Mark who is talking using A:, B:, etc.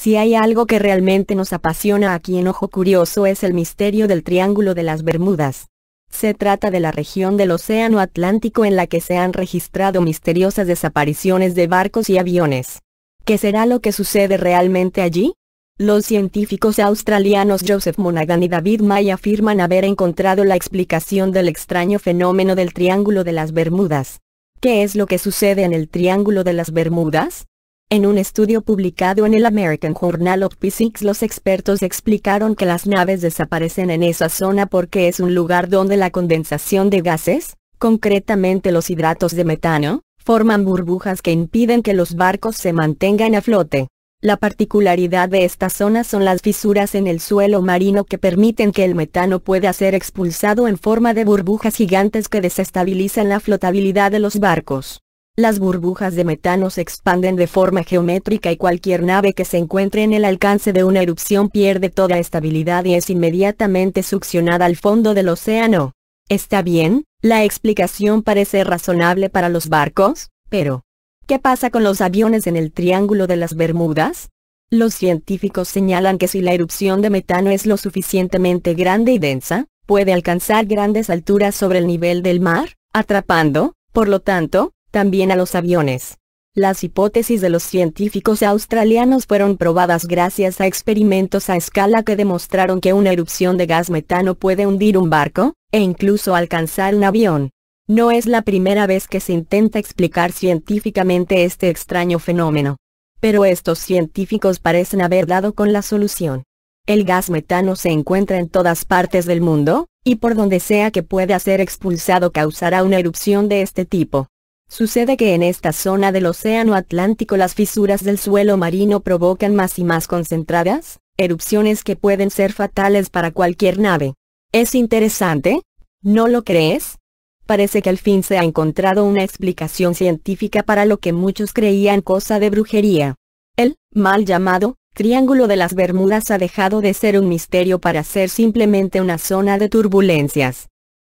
A: Si hay algo que realmente nos apasiona aquí en Ojo Curioso es el misterio del Triángulo de las Bermudas. Se trata de la región del Océano Atlántico en la que se han registrado misteriosas desapariciones de barcos y aviones. ¿Qué será lo que sucede realmente allí? Los científicos australianos Joseph Monaghan y David May afirman haber encontrado la explicación del extraño fenómeno del Triángulo de las Bermudas. ¿Qué es lo que sucede en el Triángulo de las Bermudas? En un estudio publicado en el American Journal of Physics los expertos explicaron que las naves desaparecen en esa zona porque es un lugar donde la condensación de gases, concretamente los hidratos de metano, forman burbujas que impiden que los barcos se mantengan a flote. La particularidad de esta zona son las fisuras en el suelo marino que permiten que el metano pueda ser expulsado en forma de burbujas gigantes que desestabilizan la flotabilidad de los barcos. Las burbujas de metano se expanden de forma geométrica y cualquier nave que se encuentre en el alcance de una erupción pierde toda estabilidad y es inmediatamente succionada al fondo del océano. Está bien, la explicación parece razonable para los barcos, pero ¿Qué pasa con los aviones en el Triángulo de las Bermudas? Los científicos señalan que si la erupción de metano es lo suficientemente grande y densa, puede alcanzar grandes alturas sobre el nivel del mar, atrapando, por lo tanto, también a los aviones. Las hipótesis de los científicos australianos fueron probadas gracias a experimentos a escala que demostraron que una erupción de gas metano puede hundir un barco, e incluso alcanzar un avión. No es la primera vez que se intenta explicar científicamente este extraño fenómeno. Pero estos científicos parecen haber dado con la solución. El gas metano se encuentra en todas partes del mundo, y por donde sea que pueda ser expulsado causará una erupción de este tipo. Sucede que en esta zona del Océano Atlántico las fisuras del suelo marino provocan más y más concentradas, erupciones que pueden ser fatales para cualquier nave. ¿Es interesante? ¿No lo crees? parece que al fin se ha encontrado una explicación científica para lo que muchos creían cosa de brujería. El, mal llamado, Triángulo de las Bermudas ha dejado de ser un misterio para ser simplemente una zona de turbulencias.